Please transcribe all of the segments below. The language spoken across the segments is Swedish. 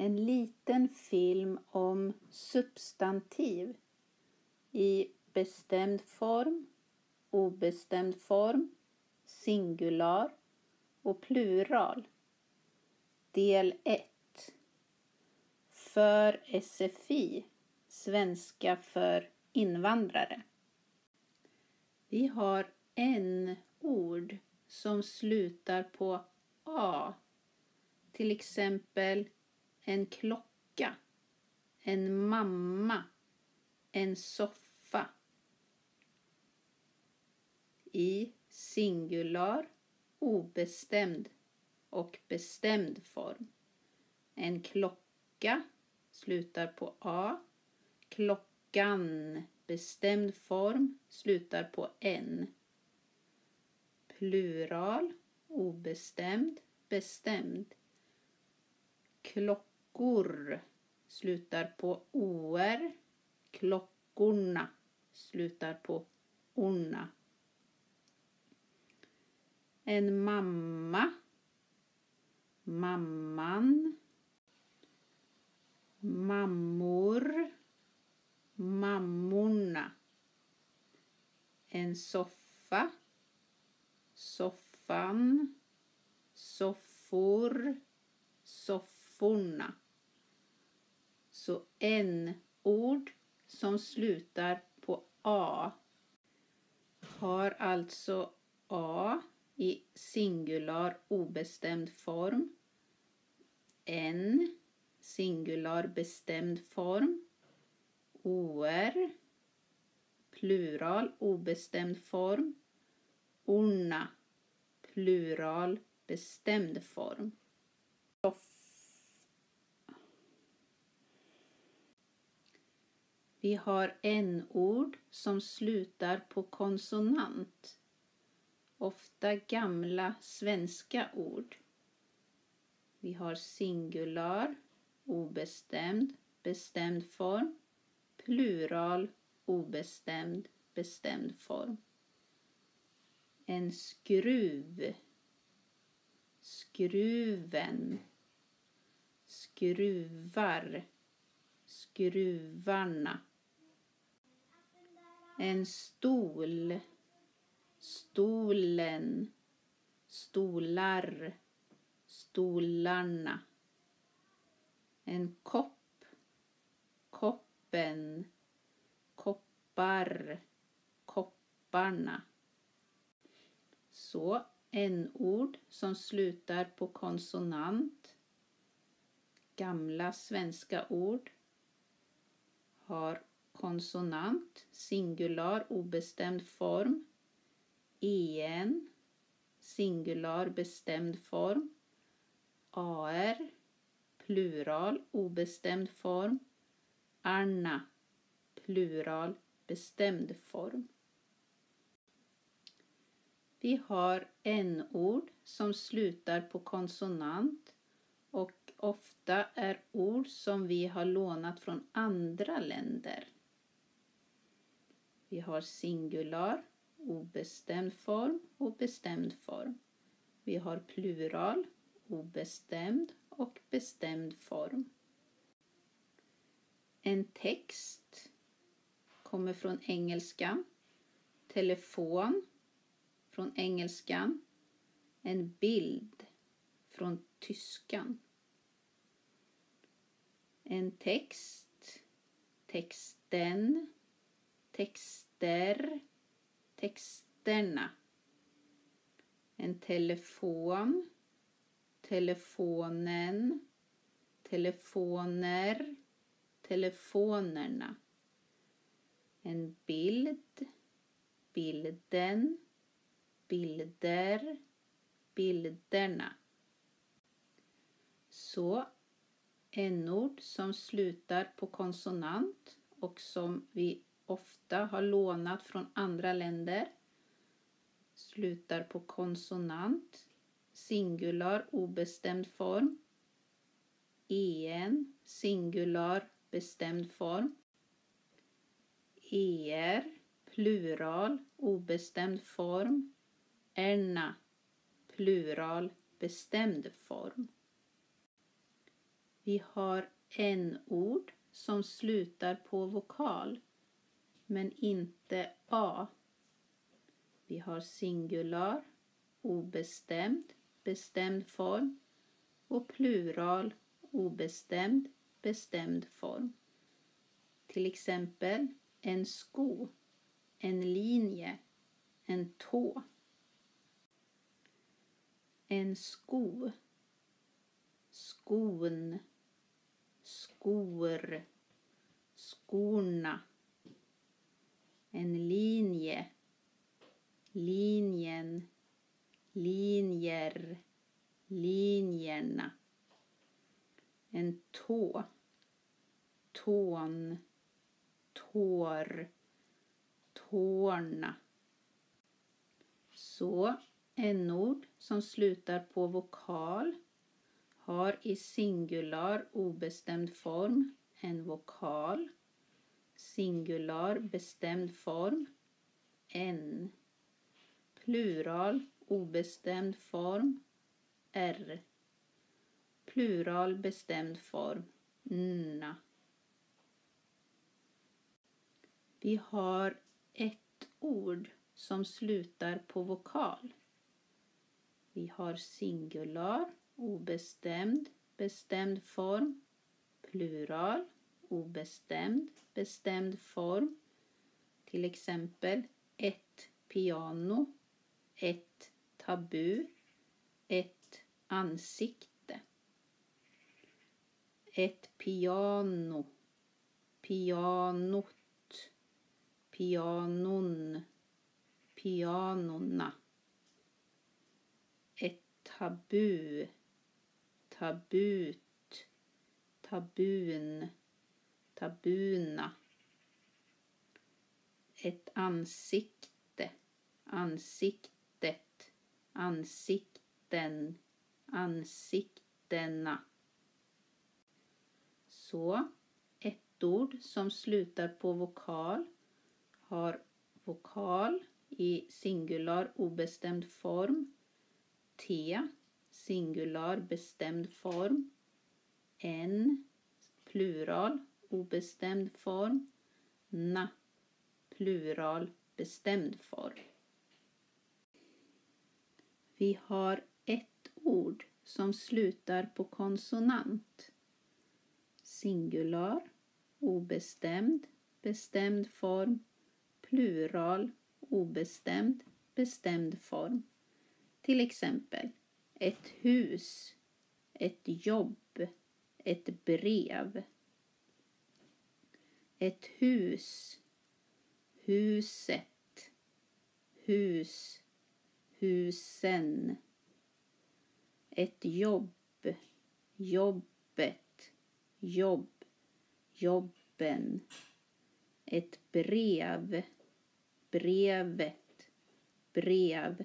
En liten film om substantiv i bestämd form, obestämd form, singular och plural. Del 1. För SFI, svenska för invandrare. Vi har en ord som slutar på A. Till exempel en klocka, en mamma, en soffa. I singular, obestämd och bestämd form. En klocka slutar på A. Klockan, bestämd form, slutar på N. Plural, obestämd, bestämd. Klockor slutar på OR. Klockorna slutar på orna. En mamma. Mamman. Mammor. Mammorna. En soffa. Soffan. Soffor svorna. Så en ord som slutar på A har alltså A i singular obestämd form. En singular bestämd form. OR plural obestämd form. Orna plural bestämd form. Vi har en ord som slutar på konsonant. Ofta gamla svenska ord. Vi har singular, obestämd, bestämd form, plural, obestämd, bestämd form. En skruv, skruven, skruvar, skruvarna. En stol, stolen, stolar, stolarna. En kopp, koppen, koppar, kopparna. Så en ord som slutar på konsonant, gamla svenska ord, har konsonant, singular obestämd form, en, singular bestämd form, ar, plural obestämd form, arna, plural bestämd form. Vi har en ord som slutar på konsonant och ofta är ord som vi har lånat från andra länder. Vi har singular, obestämd form och bestämd form. Vi har plural, obestämd och bestämd form. En text kommer från engelskan. Telefon från engelskan. En bild från tyskan. En text, texten, texter, texterna. En telefon, telefonen, telefoner, telefonerna. En bild, bilden, bilder, bilderna. Så n-ord som slutar på konsonant och som vi ofta har lånat från andra länder slutar på konsonant, singular obestämd form, en, singular bestämd form, er, plural obestämd form, erna, plural bestämd form. Vi har n-ord som slutar på vokal men inte a. Vi har singular, obestämd, bestämd form och plural, obestämd, bestämd form. Till exempel en sko, en linje, en tå. En sko, skon, skor, skorna. En linje, linjen, linjer, linjerna. En tå, tån, tår, tårna. Så n-ord som slutar på vokal har i singular obestämd form en vokal, singular bestämd form, en, plural obestämd form, r, plural bestämd form, nna. Vi har ett ord som slutar på vokal. Vi har singular, obestämd, bestämd form, plural, obestämd, bestämd form. Till exempel ett piano, ett tabu, ett ansikte. Ett piano, pianot, pianon, pianorna. Ett tabu, tabut, tabun, tabuna. Ett ansikte, ansiktet, ansikten, ansiktena. Så, ett ord som slutar på vokal. Har vokal i singular obestämd form, T, singular bestämd form, N, plural obestämd form, na, plural bestämd form. Vi har ett ord som slutar på konsonant. Singular, obestämd, bestämd form, plural, obestämd, bestämd form. Till exempel ett hus, ett jobb, ett brev. Ett hus, huset, hus, husen. Ett jobb, jobbet, jobb, jobben. Ett brev, brevet, brev,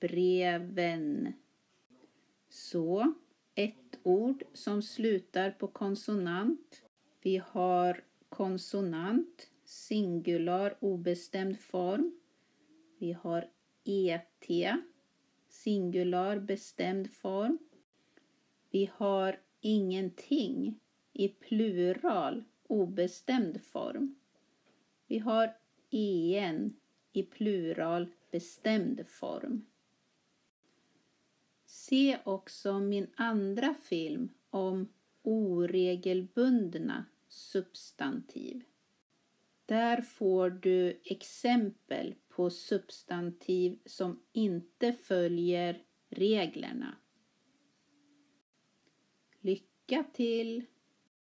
breven. Så, ett ord som slutar på konsonant. Vi har konsonant, singular obestämd form. Vi har ET, singular bestämd form. Vi har ingenting i plural obestämd form. Vi har en i plural bestämd form. Se också min andra film om oregelbundna substantiv. Där får du exempel på substantiv som inte följer reglerna. Lycka till!